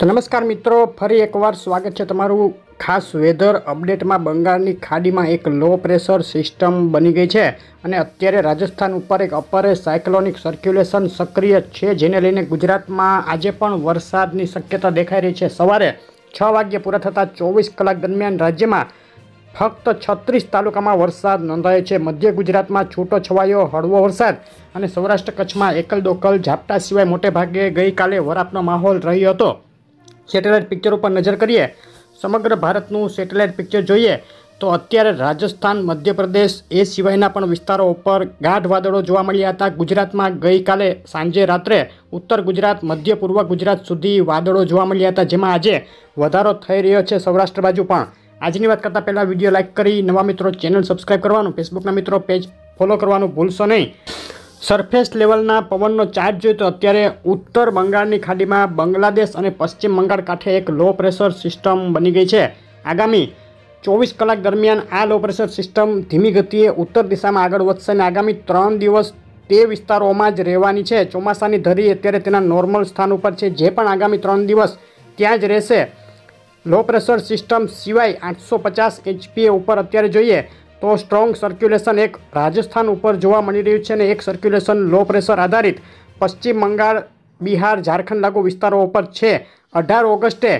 તો નમસ્કાર મિત્રો, ફરી એકવાર સ્વાગત છે તમારું ખાસ વેધર અપડેટમાં. બંગાળની ખાડીમાં એક લો પ્રેશર સિસ્ટમ બની ગઈ છે અને અત્યારે રાજસ્થાન ઉપર એક અપરે સાયક્લોનિક સર્ક્યુલેશન સક્રિય છે, જેને લઈને ગુજરાતમાં આજે પણ વરસાદની શક્યતા દેખાઈ રહી છે. સવારે છ વાગ્યે પૂરા થતાં ચોવીસ કલાક દરમિયાન રાજ્યમાં ફક્ત છત્રીસ તાલુકામાં વરસાદ નોંધાયો છે. મધ્ય ગુજરાતમાં છૂટો છવાયો હળવો વરસાદ અને સૌરાષ્ટ્ર કચ્છમાં એકલ દોકલ ઝાપટા સિવાય મોટે ભાગે ગઈકાલે વરાપનો માહોલ રહ્યો હતો. સેટેલાઇટ પિક્ચર ઉપર નજર કરીએ, સમગ્ર ભારતનું સેટેલાઇટ પિક્ચર જોઈએ તો અત્યારે રાજસ્થાન, મધ્યપ્રદેશ એ સિવાયના પણ વિસ્તારો ઉપર ગાઢ વાદળો જોવા મળ્યા હતા. ગુજરાતમાં ગઈકાલે સાંજે રાત્રે ઉત્તર ગુજરાત, મધ્ય પૂર્વ ગુજરાત સુધી વાદળો જોવા મળ્યા હતા, જેમાં આજે વધારો થઈ રહ્યો છે સૌરાષ્ટ્ર બાજુ પણ. આજની વાત કરતાં પહેલાં વીડિયો લાઇક કરી, નવા મિત્રો ચેનલ સબસ્ક્રાઈબ કરવાનું, ફેસબુકના મિત્રો પેજ ફોલો કરવાનું ભૂલશો નહીં. સરફેસ લેવલના પવનનો ચાર્જ જોઈએ તો અત્યારે ઉત્તર બંગાળની ખાડીમાં બાંગ્લાદેશ અને પશ્ચિમ બંગાળ કાંઠે એક લો પ્રેશર સિસ્ટમ બની ગઈ છે. આગામી ચોવીસ કલાક દરમિયાન આ લો પ્રેશર સિસ્ટમ ધીમી ગતિએ ઉત્તર દિશામાં આગળ વધશે અને આગામી ત્રણ દિવસ તે વિસ્તારોમાં જ રહેવાની છે. ચોમાસાની ધરી અત્યારે તેના નોર્મલ સ્થાન ઉપર છે. જે પણ આગામી ત્રણ દિવસ ત્યાં જ રહેશે. લો પ્રેશર સિસ્ટમ સિવાય આઠસો પચાસ એચપીએ ઉપર અત્યારે જોઈએ તો સ્ટ્રોંગ સર્ક્યુલેશન એક રાજસ્થાન ઉપર જોવા મળી રહ્યું છે અને એક સર્ક્યુલેશન લો પ્રેશર આધારિત પશ્ચિમ બંગાળ, બિહાર, ઝારખંડ લાગુ વિસ્તારો ઉપર છે. અઢાર ઓગસ્ટે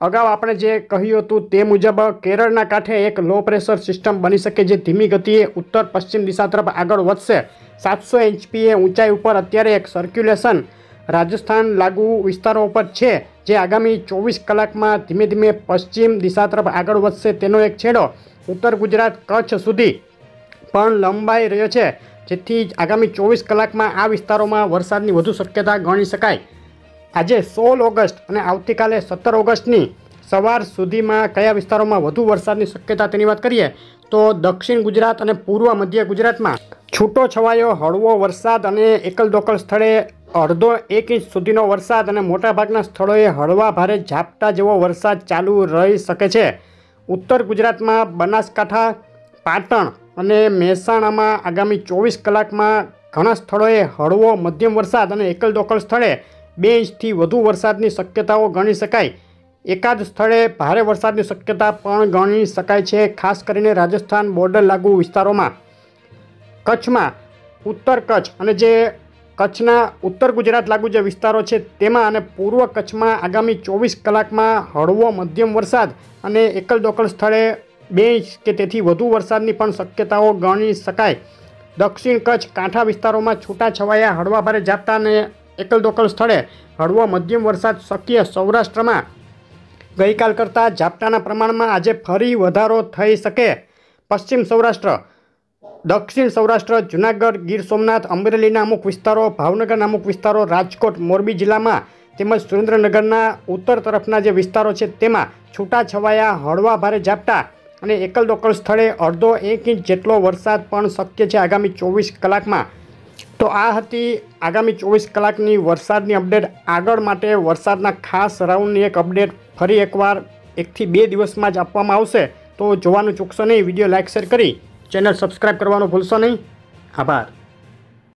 અગાઉ આપણે જે કહ્યું હતું તે મુજબ કેરળના કાંઠે એક લો પ્રેશર સિસ્ટમ બની શકે જે ધીમી ગતિએ ઉત્તર પશ્ચિમ દિશા તરફ આગળ વધશે. સાતસો એચપીએ ઊંચાઈ ઉપર અત્યારે એક સર્ક્યુલેશન રાજસ્થાન લાગુ વિસ્તારો ઉપર છે, જે આગામી ચોવીસ કલાકમાં ધીમે ધીમે પશ્ચિમ દિશા તરફ આગળ વધશે તેનો એક છેડો. ઉત્તર ગુજરાત કચ્છ સુધી પણ લંબાઈ રહ્યો છે, જેથી આગામી ચોવીસ કલાકમાં આ વિસ્તારોમાં વરસાદની વધુ શક્યતા ગણી શકાય. આજે સોળ ઓગસ્ટ અને આવતીકાલે સત્તર ઓગસ્ટની સવાર સુધીમાં કયા વિસ્તારોમાં વધુ વરસાદની શક્યતા તેની વાત કરીએ, તો દક્ષિણ ગુજરાત અને પૂર્વ મધ્ય ગુજરાતમાં છૂટો છવાયો હળવો વરસાદ અને એકલ દોકલ સ્થળે અડધો એક ઇંચ સુધીનો વરસાદ અને મોટાભાગના સ્થળોએ હળવા ભારે ઝાપટા જેવો વરસાદ ચાલુ રહી શકે છે. ઉત્તર ગુજરાતમાં બનાસકાંઠા, પાટણ અને મહેસાણામાં આગામી ચોવીસ કલાકમાં ઘણા સ્થળોએ હળવો મધ્યમ વરસાદ અને એકલ દોકલ સ્થળે બે ઇંચથી વધુ વરસાદની શક્યતાઓ ગણી શકાય. એકાદ સ્થળે ભારે વરસાદની શક્યતા પણ ગણી શકાય છે, ખાસ કરીને રાજસ્થાન બોર્ડર લાગુ વિસ્તારોમાં. કચ્છમાં ઉત્તર કચ્છ અને જે કચ્છના ઉત્તર ગુજરાત લાગુ જે વિસ્તારો છે તેમાં અને પૂર્વ કચ્છમાં આગામી ચોવીસ કલાકમાં હળવો મધ્યમ વરસાદ અને એકલ દોકલ સ્થળે બે ઇંચ કે તેથી વધુ વરસાદની પણ શક્યતાઓ ગણી શકાય. દક્ષિણ કચ્છ કાંઠા વિસ્તારોમાં છૂટાછવાયા હળવા ભારે ઝાપટા અને એકલ દોકલ સ્થળે હળવો મધ્યમ વરસાદ શક્ય સૌરાષ્ટ્રમાં. ગઈકાલ કરતાં ઝાપટાના પ્રમાણમાં આજે ફરી વધારો થઈ શકે. પશ્ચિમ સૌરાષ્ટ્ર દક્ષિણ સૌરાષ્ટ્ર, જુનાગઢ, ગીર સોમનાથ, અમરેલીના અમુક વિસ્તારો, ભાવનગરના અમુક વિસ્તારો, રાજકોટ, મોરબી જિલ્લામાં તેમજ સુરેન્દ્રનગરના ઉત્તર તરફના જે વિસ્તારો છે તેમાં છૂટાછવાયા, હળવા ભારે ઝાપટા અને એકલ દોકલ સ્થળે અડધો એક ઇંચ જેટલો વરસાદ પણ શક્ય છે આગામી ચોવીસ કલાકમાં. તો આ હતી આગામી ચોવીસ કલાકની વરસાદની અપડેટ. આગળ માટે વરસાદના ખાસ રાઉન્ડની એક અપડેટ ફરી એકવાર, એકથી બે દિવસમાં જ આપવામાં આવશે. તો જોવાનું ચૂકશો નહીં, વીડિયો લાઇક શેર કરી. ચેનલ સબસ્ક્રાઈબ કરવાનું ભૂલશો નહીં. આભાર.